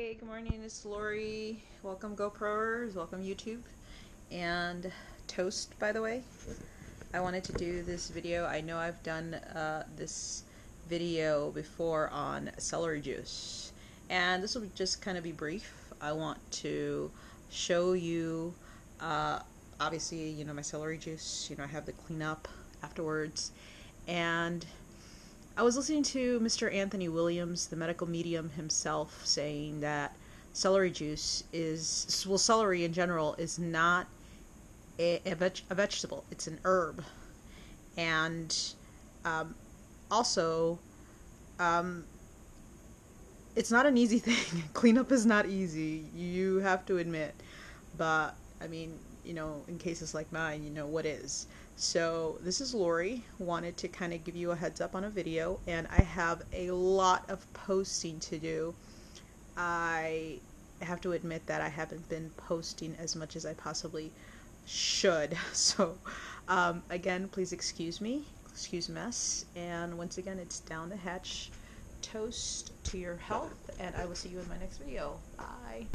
Hey, good morning. It's Lori. Welcome GoProers. Welcome YouTube. And Toast, by the way. I wanted to do this video. I know I've done uh, this video before on celery juice. And this will just kind of be brief. I want to show you, uh, obviously, you know, my celery juice. You know, I have the cleanup afterwards. And I was listening to Mr. Anthony Williams, the medical medium himself, saying that celery juice is, well, celery in general is not a, a, veg, a vegetable, it's an herb. And um, also, um, it's not an easy thing. Cleanup is not easy, you have to admit. But, I mean, you know, in cases like mine, you know what is. So this is Lori. Wanted to kind of give you a heads up on a video, and I have a lot of posting to do. I have to admit that I haven't been posting as much as I possibly should. So um, again, please excuse me, excuse mess. And once again, it's down the hatch. Toast to your health, and I will see you in my next video. Bye.